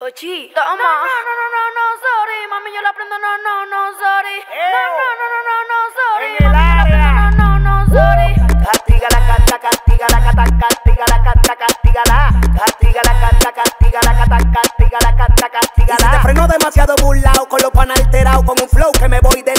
Ochi, toma. No, no, no, no, no, sorry. Mami, yo la prendo, no, no, no, sorry. No, no, no, no, no, no, sorry. En el área. no, no, no, sorry. Castiga la cata, castiga la cata, castiga la cata, castiga la. Castiga la cata, castiga la cata, castiga la cata, castiga la. Si te freno demasiado burlao, con los pan alterados, con un flow que me voy de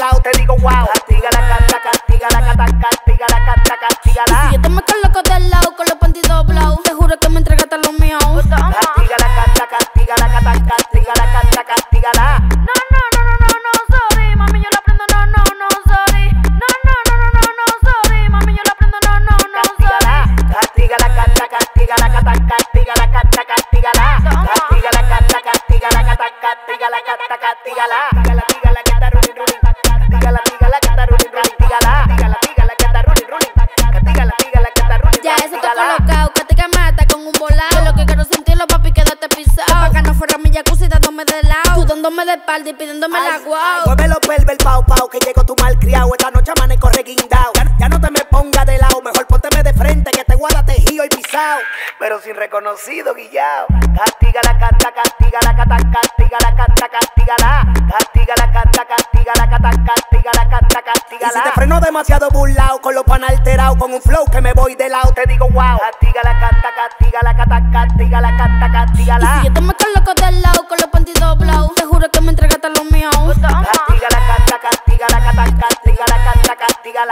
jacuzzi dándome de lado. Tú dándome de espalda y pidiéndome la guau. Mueve los pelves, el pau pau, que llegó tu malcriado. Esta noche amanezco reguindao. Ya, ya no te me pongas de lado, mejor pónteme de frente, que te guarda tejido y pisado. Pero sin reconocido, guillao. Castiga la cata, castiga la cata, castiga la cata, castiga la. Castiga la cata, castiga la cata, castiga la cata, castiga la. Y si te freno demasiado burlao, con los pan alterados, con un flow que me voy de lado, te digo wow. Castiga la cata, castiga la cata, castiga la cata, castiga Y la. Del con los panties doblados, te juro que me entregaste lo mío. Toma. Castiga la cata, castiga la cata, castiga la cata, castiga